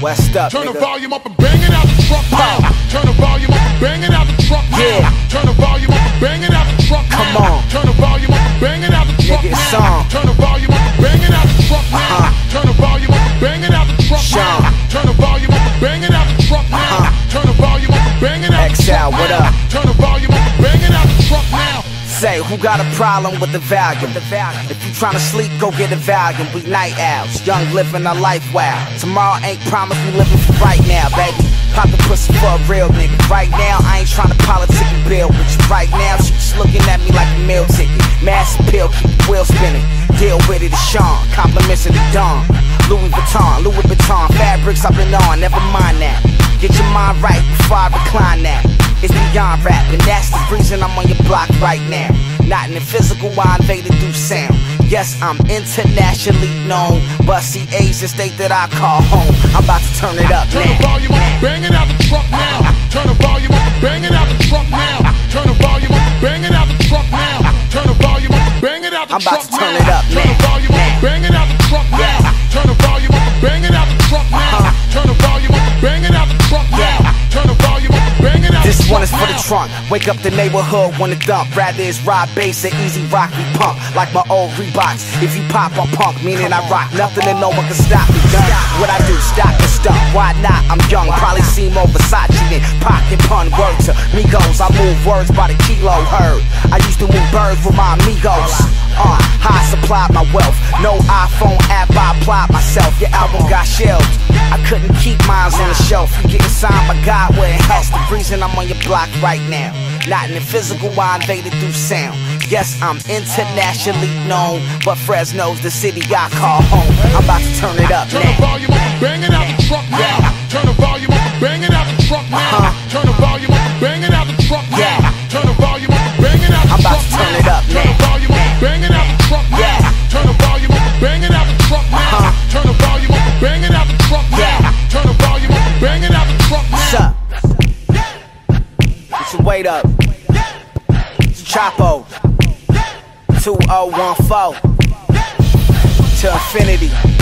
West up, Turn the volume up and bang it out the truck now. Turn the volume up and bang it out the truck now. Yeah. Turn the volume up and bang it out the truck now. Come on. Turn the volume up and bang it out the truck Nigga, it's now. on. Turn the volume up and bang it out the truck now. Uh-huh. Turn the volume up and bang it out the truck Sean. now. Turn the volume up and bang it out the truck now. Uh-huh. Turn the volume up and bang it out the truck. XL, what up? Say, who got a problem with the Valium? If you tryna sleep, go get a Valium. We night owls, young living a life wow. Tomorrow ain't promised, we living for right now, baby. Pop the pussy for a real nigga. Right now, I ain't tryna politic and build with you. Right now, she just looking at me like a meal ticket. Massive pill, keep the wheel spinning. Deal with it, it's Sean. Compliments of the dawn. Louis Vuitton, Louis Vuitton. Fabrics I've been on, never mind that. Get your mind right before I recline that. It's beyond rap, and that's the reason I'm on your block right now. Not in the physical, I invaded through sound. Yes, I'm internationally known, but see A's the state that I call home. I'm about to turn it up Turn the volume up bang it out the truck now. Turn the volume up bang it out the truck now. Turn the volume up bang it out the truck now. Turn the volume up bang it out the I'm about to turn now. it up now. Turn the volume up bang it out the truck now. Turn the volume up bang it out the trunk. Wake up the neighborhood, wanna dump. Rather it's ride bass and easy rock we pump. Like my old Reeboks. If you pop, I'm punk, meaning I rock. Nothing and no one can stop me. Done. What I do, stop and stuff. Why not? I'm young, probably see more Versace than pocket pun word to Migos. I move words by the kilo heard. I used to move birds with my amigos. Uh, how I supplied my wealth. No iPhone app, I applied myself. Your album got shelved. I couldn't keep mines on the shelf. You getting signed by God. The reason I'm on your block right now. Not in the physical, I invaded through sound. Yes, I'm internationally known, but Fresno's the city I call home. I'm about to turn it up Turn the volume up bang it out the truck now. Turn the volume up Chapo. 2014. To infinity.